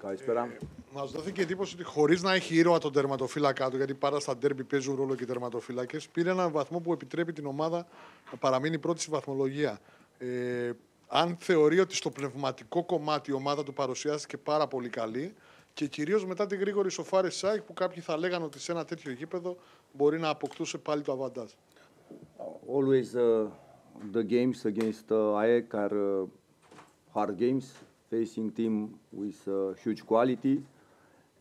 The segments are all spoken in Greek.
Καλησπέρα. Μας δόθηκε εντύπωση ότι χωρίς να έχει ήρωα τον τερματοφύλακά του, γιατί πάρα στα ντέρμπι παίζουν ρόλο και οι τερματοφύλακες, πήρε έναν βαθμό που επιτρέπει την ομάδα να παραμείνει πρώτη στη βαθμολογία. Ε, αν θεωρεί ότι στο πνευματικό κομμάτι η ομάδα του παρουσιάστηκε πάρα πολύ καλή και κυρίως μετά τη γρήγορη σοφάρη ΣΑΙΚ που κάποιοι θα λέγανε ότι σε ένα τέτοιο γήπεδο μπορεί να αποκτούσε πάλι το αβαντάζ. Always uh, the games against uh, AEK are uh, hard games, facing team with uh, huge quality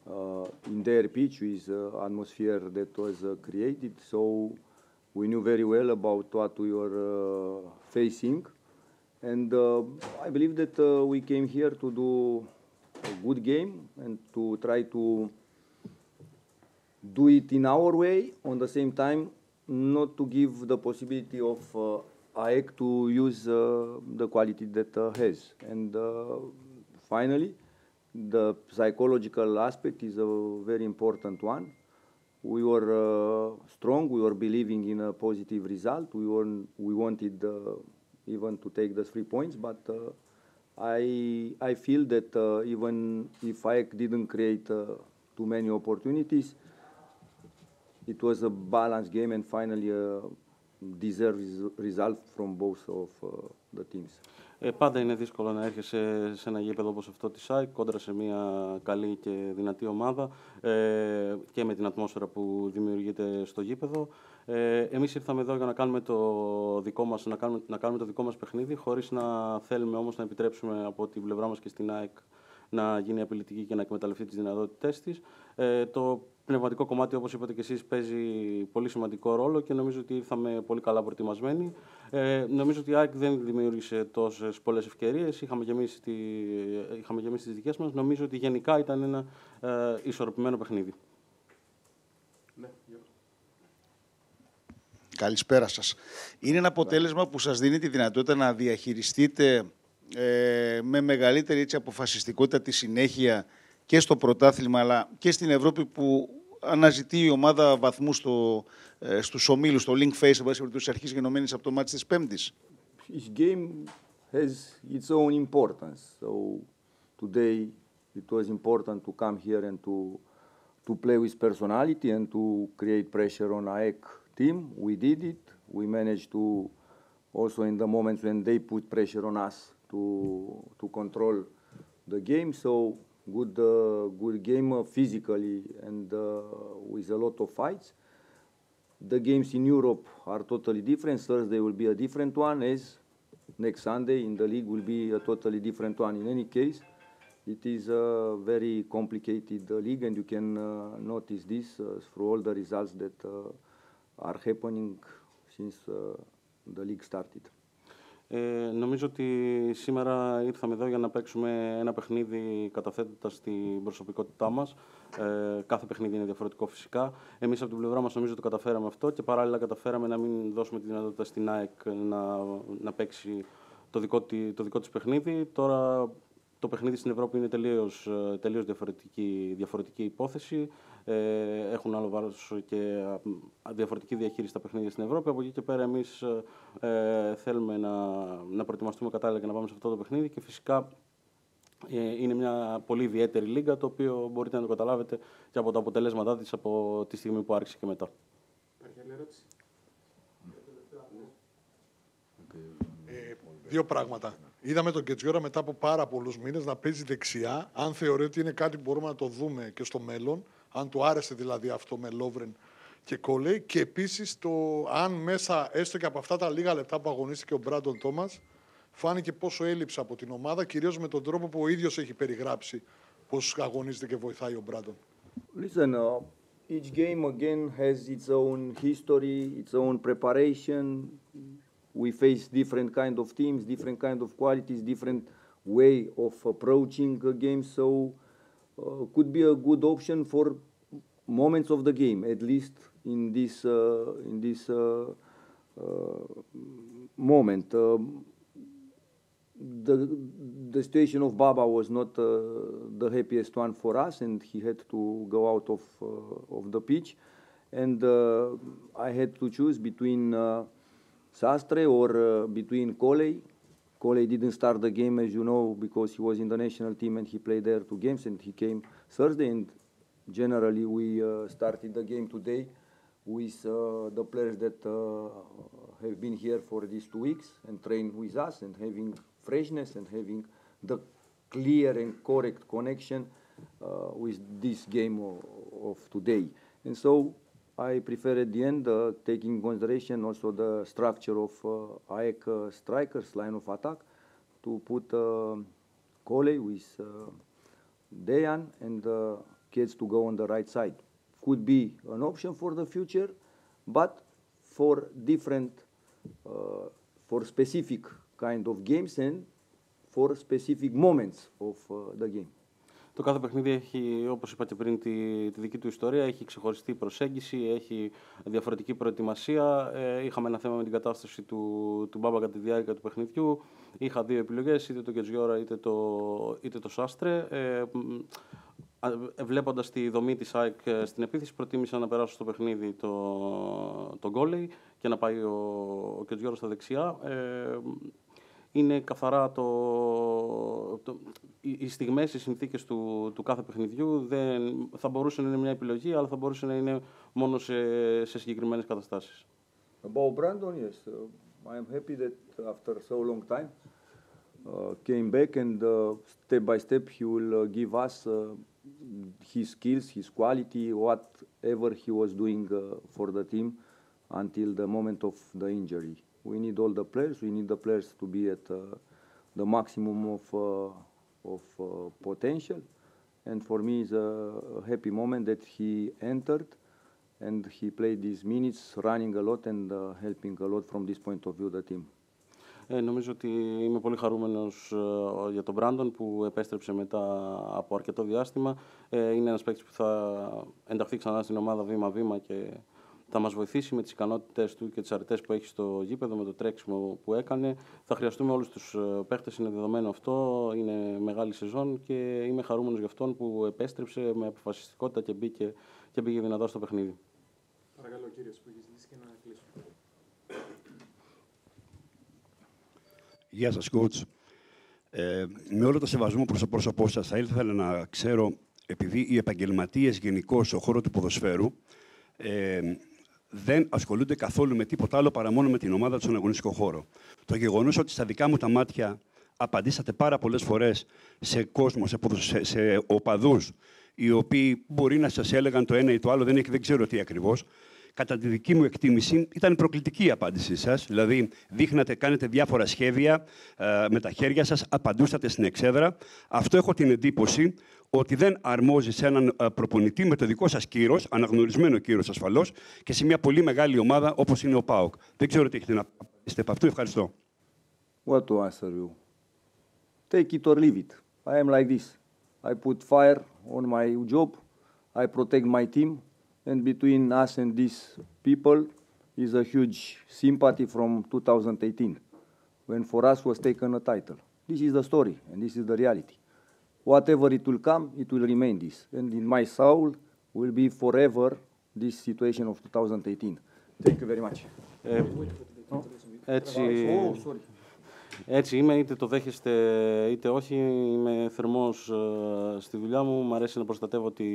uh, in their pitch with uh, atmosphere that was uh, created. So we knew very well about what we were uh, facing. And uh, I believe that we came here to do a good game and to try to do it in our way. On the same time, not to give the possibility of AEK to use uh, the quality that uh, has. And uh, finally, the psychological aspect is a very important one. We were uh, strong. We were believing in a positive result. We were we wanted uh, even to take the three points, but uh, I I feel that uh, even if I didn't create uh, too many opportunities, it was a balanced game and finally a deserved res- result from both of uh, the teams. Ε, πάντα είναι δύσκολο να έρχεσαι σε ένα γήπεδο όπως αυτό της ΣΑΙΚ, κόντρα σε μια καλή και δυνατή ομάδα ε, και με την ατμόσφαιρα που δημιουργείται στο γήπεδο. Ε, εμείς ήρθαμε εδώ για να κάνουμε, το δικό μας, να, κάνουμε, να κάνουμε το δικό μας παιχνίδι, χωρίς να θέλουμε όμως να επιτρέψουμε από την πλευρά μας και στην ΑΕΚ να γίνει απειλητική και να εκμεταλλευτεί τις δυνατότητές της. Ε, το πνευματικό κομμάτι, όπως είπατε και εσείς, παίζει πολύ σημαντικό ρόλο και νομίζω ότι ήρθαμε πολύ καλά προετοιμασμένοι. Ε, νομίζω ότι η ΑΕΚ δεν δημιούργησε τόσες πολλές ευκαιρίες, είχαμε γεμίσει, τη, είχαμε γεμίσει τις δικές μας. Νομίζω ότι γενικά ήταν ένα ε, ισορροπημένο παιχνίδι. Καλησπέρα σας. Είναι ένα αποτέλεσμα που σας δίνει τη δυνατότητα να διαχειριστείτε ε, με μεγαλύτερη έτσι, αποφασιστικότητα τη συνέχεια και στο πρωτάθλημα αλλά και στην Ευρώπη που αναζητεί η ομάδα βαθμού στο, ε, στους ομίλους, στο link face, εν πάση περιπτώσει, αρχής γενομένης από το μάτι της Πέμπτης. Each game has its own importance. So today it was important to come here and to to play with personality and to create pressure on AEK team. We did it. We managed to also in the moments when they put pressure on us to to control the game. So good uh, good game uh, physically and uh, with a lot of fights. The games in Europe are totally different. Thursday will be a different one, as next Sunday in the league will be a totally different one. In any case, it is a very complicated league, and you can uh, notice this uh, through all the results that uh, are happening since the league started. Ε, νομίζω ότι σήμερα ήρθαμε εδώ για να παίξουμε ένα παιχνίδι καταθέτοντας την προσωπικότητά μας. Ε, κάθε παιχνίδι είναι διαφορετικό φυσικά. Εμείς από την πλευρά μας νομίζω το καταφέραμε αυτό και παράλληλα καταφέραμε να μην δώσουμε τη δυνατότητα στην ΑΕΚ να, να παίξει το δικό, τη- το δικό της παιχνίδι. Τώρα το παιχνίδι στην Ευρώπη είναι τελείως, ε, τελείως διαφορετική, διαφορετική υπόθεση. Ε, έχουν άλλο βάρος και α, διαφορετική διαχείριση στα παιχνίδια στην Ευρώπη. Από εκεί και πέρα εμείς ε, ε, θέλουμε να, να προετοιμαστούμε κατάλληλα και να πάμε σε αυτό το παιχνίδι και φυσικά ε, είναι μια πολύ ιδιαίτερη λίγα το οποίο μπορείτε να το καταλάβετε και από τα αποτελέσματά της από τη στιγμή που άρχισε και μετά. Δύο πράγματα. Είδαμε τον Κετζιόρα μετά από πάρα πολλούς μήνες να παίζει δεξιά. Αν θεωρεί ότι είναι κάτι που μπορούμε να το δούμε και στο μέλλον, αν του άρεσε δηλαδή αυτό με Λόβρεν και Κόλεϊ. Και επίσης το αν μέσα, έστω και από αυτά τα λίγα λεπτά που αγωνίστηκε ο Μπράντον Τόμας, φάνηκε πόσο έλειψε από την ομάδα, κυρίως με τον τρόπο που ο ίδιος έχει περιγράψει πώς αγωνίζεται και βοηθάει ο Μπράντον. Listen, uh, each game again has its own history, its own preparation. We face different kind of teams, different kind of qualities, different way of approaching a game. So, uh, could be a good option for moments of the game, at least in this uh, in this uh, uh, moment. Um, the the situation of Baba was not uh, the happiest one for us, and he had to go out of uh, of the pitch, and I had to choose between Sastre or between Coley. Cole didn't start the game, as you know, because he was in the national team and he played there two games and he came Thursday. And generally, we uh, started the game today with uh, the players that uh, have been here for these two weeks and trained with us and having freshness and having the clear and correct connection uh, with this game of, of today. And so I prefer at the end, uh, taking consideration also the structure of uh, strikers line of attack, to put uh, with uh, Dejan and uh, kids to go on the right side. Could be an option for the future, but for different, uh, for specific kind of games and for specific moments of uh, the game. Το κάθε παιχνίδι έχει, όπως είπα και πριν, τη, τη δική του ιστορία, έχει ξεχωριστή προσέγγιση, έχει διαφορετική προετοιμασία. Ε, είχαμε ένα θέμα με την κατάσταση του, του Μπάμπα κατά τη διάρκεια του παιχνιδιού. Είχα δύο επιλογές, είτε το Κετζιόρα είτε το, είτε το Σάστρε. Ε, μ, α, ε, βλέποντας τη δομή της ΑΕΚ ε, στην επίθεση, προτίμησα να περάσω στο παιχνίδι το, το γκόλεϊ και να πάει ο, ο Κετζιόρας στα δεξιά. Ε, είναι καθαρά το, το, οι, οι στιγμές, οι συνθήκες του, του κάθε παιχνιδιού δεν, θα μπορούσε να είναι μια επιλογή, αλλά θα μπορούσε να είναι μόνο σε, σε συγκεκριμένες καταστάσεις. About Brandon, yes, uh, I am happy that after so long time uh, came back and uh, step by step he will uh, give us uh, his skills, his quality, whatever he was doing uh, for the team until the moment of the injury. We need all the players. We need the players to be at uh, the maximum of uh, of uh, potential. And for me, it's a, a happy moment that he entered and he played these minutes, running a lot and uh, helping a lot from this point of view the team. Ε, νομίζω ότι είμαι πολύ χαρούμενος ε, για τον Μπράντον που επέστρεψε μετά από αρκετό διάστημα. Ε, είναι ένας παίκτης που θα ενταχθεί ξανά στην ομάδα βήμα-βήμα και θα μας βοηθήσει με τις ικανότητες του και τις αρετές που έχει στο γήπεδο, με το τρέξιμο που έκανε. Θα χρειαστούμε όλους τους ε, παίχτες, είναι δεδομένο αυτό, είναι μεγάλη σεζόν και είμαι χαρούμενος για αυτόν που επέστρεψε με αποφασιστικότητα και μπήκε, και μπήκε δυνατά στο παιχνίδι. Παρακαλώ, κύριε, που έχεις ζητήσει και να κλείσουμε. Γεια σας, coach. Ε, με όλο το σεβασμό προς το πρόσωπό σας, θα ήθελα να ξέρω, επειδή οι επαγγελματίες γενικώς στον χώρο του ποδοσφαίρου ε, δεν ασχολούνται καθόλου με τίποτα άλλο παρά μόνο με την ομάδα του στον αγωνιστικό χώρο. Το γεγονός ότι στα δικά μου τα μάτια απαντήσατε πάρα πολλές φορές σε κόσμος, σε, ποδοσ... σε, σε οπαδούς, οι οποίοι μπορεί να σας έλεγαν το ένα ή το άλλο, δεν, δεν ξέρω τι ακριβώς, κατά τη δική μου εκτίμηση, ήταν προκλητική η απάντησή σας. Δηλαδή, δείχνατε, κάνετε διάφορα σχέδια ε, με τα χέρια σας, απαντούσατε στην εξέδρα. Αυτό έχω την εντύπωση ότι δεν αρμόζει σε έναν ε, προπονητή με το δικό σας κύρος, αναγνωρισμένο κύρος ασφαλώς, και σε μια πολύ μεγάλη ομάδα όπως είναι ο ΠΑΟΚ. Δεν ξέρω τι έχετε να πείτε από αυτού. Ευχαριστώ. What to answer you? Take it or leave it. I am like this. I put fire on my job. I protect my team. And between us and these people is a huge sympathy from 2018, when for us was taken a title. This is the story, and this is the reality. Whatever it will come, it will remain this. And in my soul will be forever this situation of 2018. Thank you very much. Ε, έτσι, Oh, sorry. έτσι είμαι, είτε το δέχεστε είτε όχι. Είμαι θερμός ε, στη δουλειά μου, μου αρέσει να προστατεύω τη,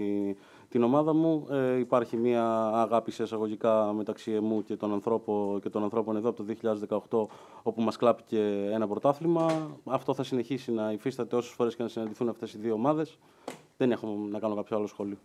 την ομάδα μου. Ε, υπάρχει μια αγάπη σε εισαγωγικά μεταξύ μου και των, ανθρώπων, και των ανθρώπων εδώ από το 2018, όπου μας κλάπηκε ένα πρωτάθλημα. Αυτό θα συνεχίσει να υφίσταται όσες φορές και να συναντηθούν αυτές οι δύο ομάδες. Δεν έχω να κάνω κάποιο άλλο σχόλιο.